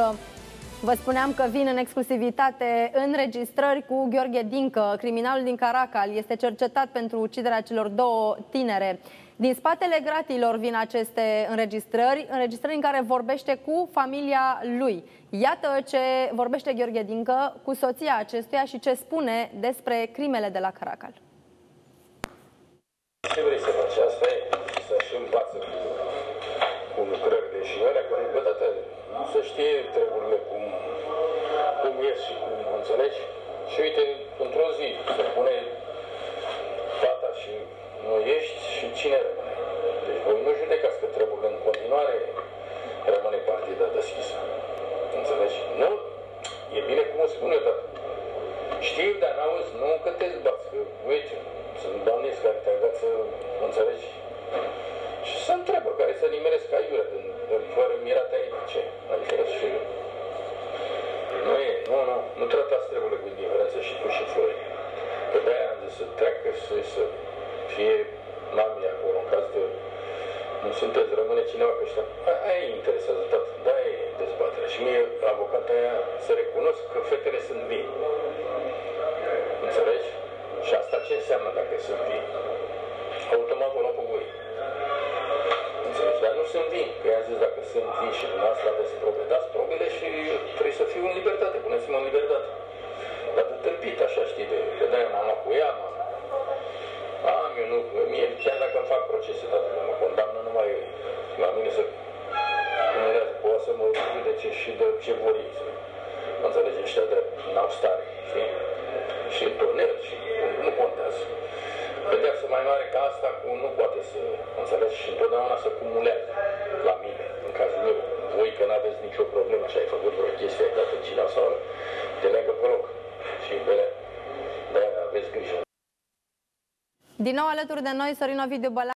că Vă spuneam că vin în exclusivitate înregistrări cu Gheorghe Dincă, criminalul din Caracal. Este cercetat pentru uciderea celor două tinere. Din spatele gratilor vin aceste înregistrări, înregistrări în care vorbește cu familia lui. Iată ce vorbește Gheorghe Dincă cu soția acestuia și ce spune despre crimele de la Caracal. Ce vrei să faci? Asta e să-și învață cu, cu lucrările și alea, că odată nu se știe treburile cum, cum ies și cum înțelegi. Și uite, într-o zi se pune fata și nu ești și cine rămâne. Deci voi nu judecați că trebuie în continuare rămâne partida deschisă. Înțelegi? Nu? E bine cum o spune, dar știu, dar n-auzi, nu că te zbați, că uite, sunt doamne care te agață, înțelegi? Și să întrebă, care să nimeresc aiurea, din, din, fără mirata ei, ce? Adică și... Nu e, nu, nu, nu tratați treburile cu indiferență și tu și Flori. Că de-aia am zis să treacă și să fie mami acolo, în caz de nu sunteți, rămâne cineva că ăștia, aia îi interesează tot, da, e dezbatere. Și mie, avocata aia, să recunosc că fetele sunt vii. Înțelegi? Și asta ce înseamnă dacă sunt vii? Automat o luăm pe voi. Înțelegi? Dar nu sunt vii. Că i-am zis dacă sunt vii și dumneavoastră aveți probe, dați probele și trebuie să fiu în libertate. Puneți-mă în libertate. Dar de tâmpit așa, știi, de, că de-aia m-am luat cu ea, m-am am eu nu, mie, chiar dacă îmi fac procese, dacă mă condamnă numai la mine să cunurează, poate să mă judece și de ce vor ei, să înțelege ăștia de n-au stare, știi? Și toner și nu contează. Pedeapsă mai mare ca asta cu nu poate să înțelegi și întotdeauna să cumulează la mine, în cazul meu. Voi că n-aveți nicio problemă și ai făcut vreo chestie, ai dat în cina sau te legă pe loc. Și de aia aveți grijă. Din nou alături de noi, Sorin Ovidiu Băla.